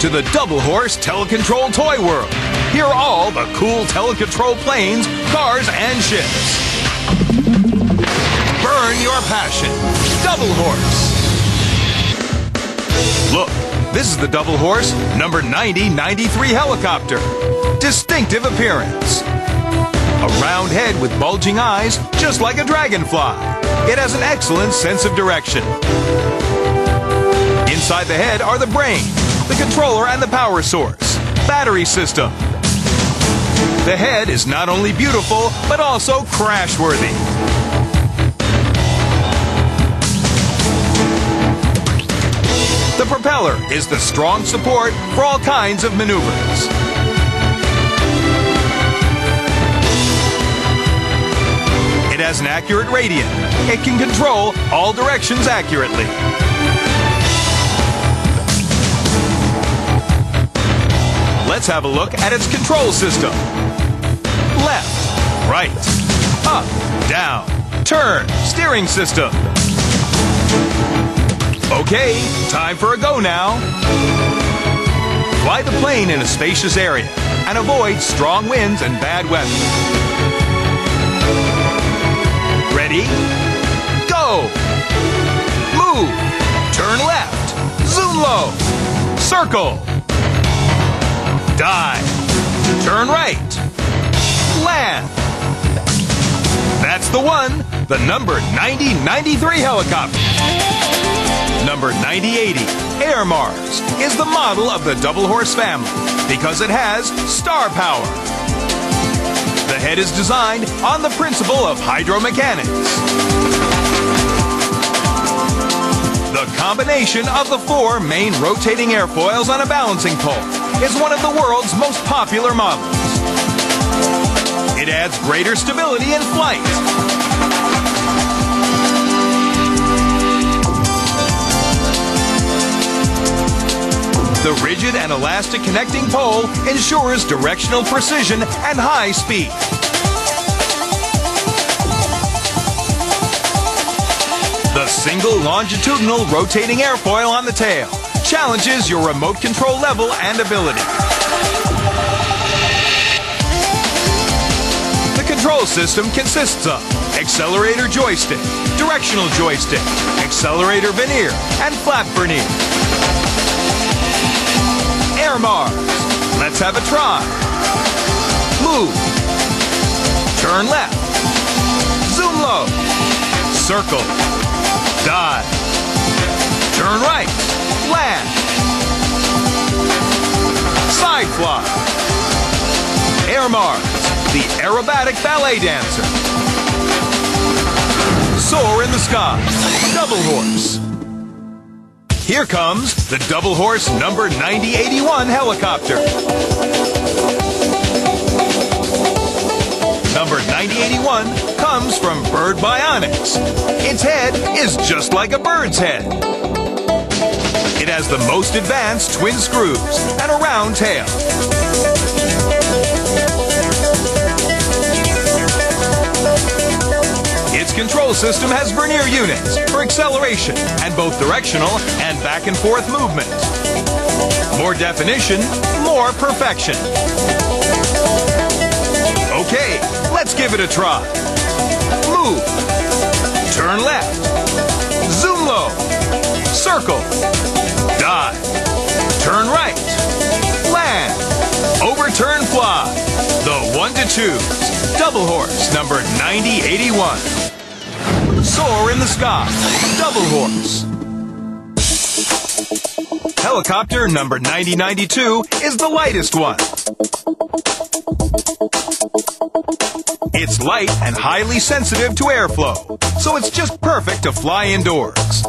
to the Double Horse Telecontrol Toy World. Here are all the cool telecontrol planes, cars, and ships. Burn your passion. Double Horse. Look, this is the Double Horse number 9093 helicopter. Distinctive appearance. A round head with bulging eyes, just like a dragonfly. It has an excellent sense of direction. Inside the head are the brain, the controller and the power source, battery system. The head is not only beautiful, but also crash-worthy. The propeller is the strong support for all kinds of maneuvers. It has an accurate radian. It can control all directions accurately. Let's have a look at its control system. Left, right, up, down, turn, steering system. Okay, time for a go now. Fly the plane in a spacious area and avoid strong winds and bad weather. Ready? Go! Move! Turn left! Zoom low! Circle! Dive! Turn right! Land! That's the one! The number 9093 helicopter! Number 9080, Air Mars, is the model of the Double Horse family because it has star power. The head is designed on the principle of hydromechanics. The combination of the four main rotating airfoils on a balancing pole is one of the world's most popular models. It adds greater stability in flight. The rigid and elastic connecting pole ensures directional precision and high speed. The single longitudinal rotating airfoil on the tail challenges your remote control level and ability. The control system consists of accelerator joystick, directional joystick, accelerator veneer, and flap veneer. Air Mars. Let's have a try. Move. Turn left. Zoom low. Circle. Dive. Turn right. Land. Side fly. Air Mars, the aerobatic ballet dancer. Soar in the sky. Double horse. Here comes the Double Horse number 9081 helicopter. Number 9081 comes from Bird Bionics. Its head is just like a bird's head. Has the most advanced twin screws and a round tail. Its control system has vernier units for acceleration and both directional and back and forth movement. More definition, more perfection. Okay, let's give it a try. Move. Turn left. Zoom low. Circle. To choose. Double horse number 9081. Soar in the sky. Double horse. Helicopter number 9092 is the lightest one. It's light and highly sensitive to airflow, so it's just perfect to fly indoors.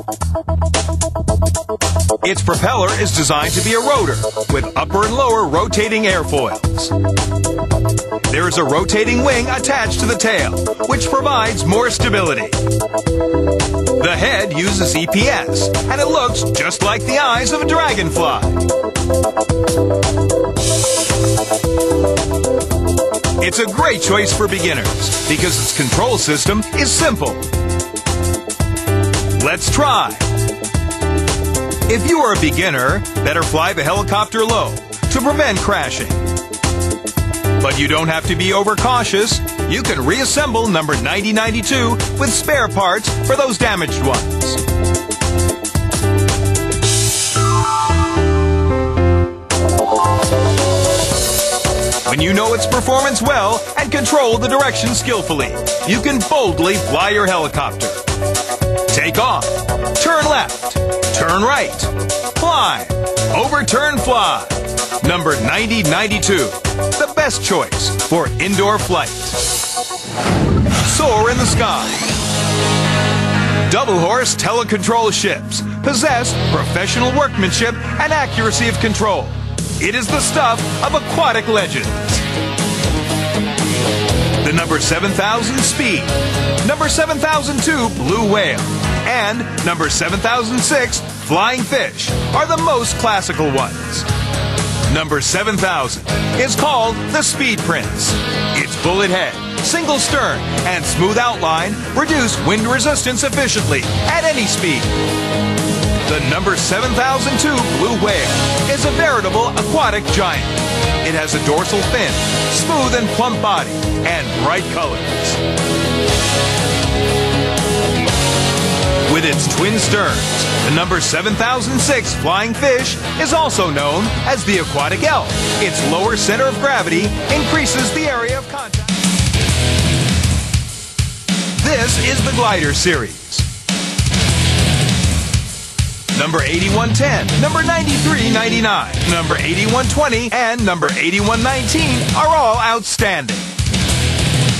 Its propeller is designed to be a rotor with upper and lower rotating airfoils. There is a rotating wing attached to the tail, which provides more stability. The head uses EPS, and it looks just like the eyes of a dragonfly. It's a great choice for beginners because its control system is simple. Let's try. If you are a beginner, better fly the helicopter low to prevent crashing. But you don't have to be overcautious. You can reassemble number 9092 with spare parts for those damaged ones. When you know its performance well and control the direction skillfully, you can boldly fly your helicopter. Take off, turn left, turn right, fly, overturn fly. Number 9092, the best choice for indoor flight. Soar in the sky. Double horse telecontrol ships possess professional workmanship and accuracy of control. It is the stuff of aquatic legends. The number 7000 Speed, number 7002 Blue Whale, and number 7006 Flying Fish are the most classical ones. Number 7000 is called the Speed Prince. Its bullet head, single stern, and smooth outline reduce wind resistance efficiently at any speed. The number 7002 Blue Whale is a veritable aquatic giant. It has a dorsal fin, smooth and plump body, and bright colors. With its twin sterns, the number 7006 Flying Fish is also known as the aquatic elf. Its lower center of gravity increases the area of contact. This is the Glider Series. Number 8110, number 9399, number 8120, and number 8119 are all outstanding.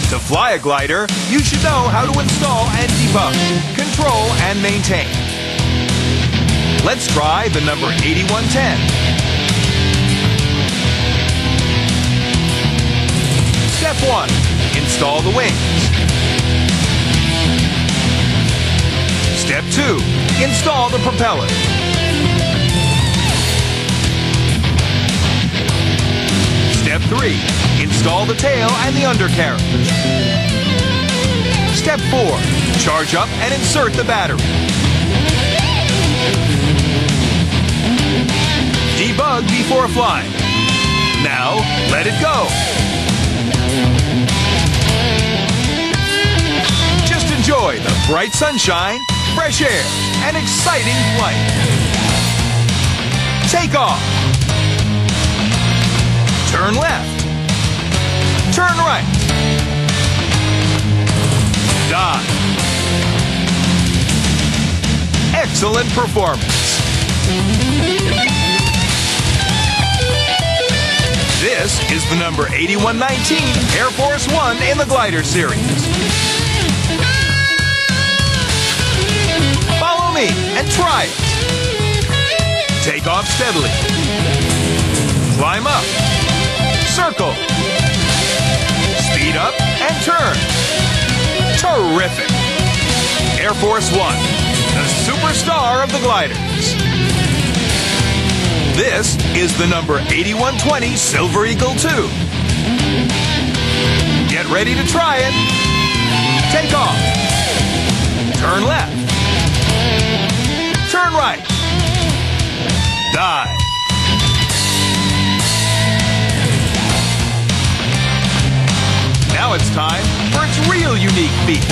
To fly a glider, you should know how to install and debug, control, and maintain. Let's try the number 8110. Step 1. Install the wings. Step 2. Install the propeller. Step 3. Install the tail and the undercarriage. Step 4. Charge up and insert the battery. Debug before flying. Now, let it go. Bright sunshine, fresh air, and exciting flight. Take off. Turn left. Turn right. Dive. Excellent performance. This is the number 8119 Air Force One in the Glider Series. Me and try it. Take off steadily. Climb up. Circle. Speed up and turn. Terrific. Air Force One, the superstar of the gliders. This is the number 8120 Silver Eagle 2. Get ready to try it. Take off. Turn left. Turn right. Dive. Now it's time for its real unique beat.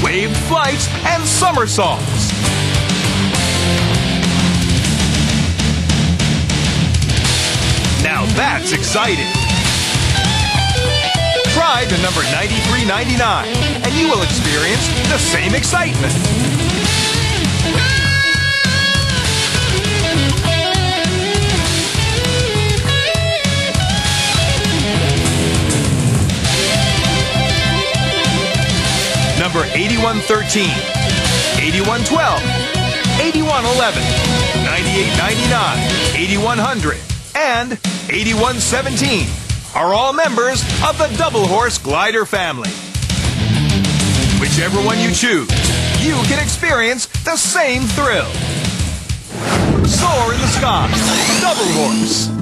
Wave flights and somersaults. Now that's exciting. Try the number 9399 and you will experience the same excitement. Number 8113, 8112, 8111, 9899, 8100, and 8117 are all members of the Double Horse Glider family. Whichever one you choose, you can experience the same thrill. Soar in the sky, Double Horse.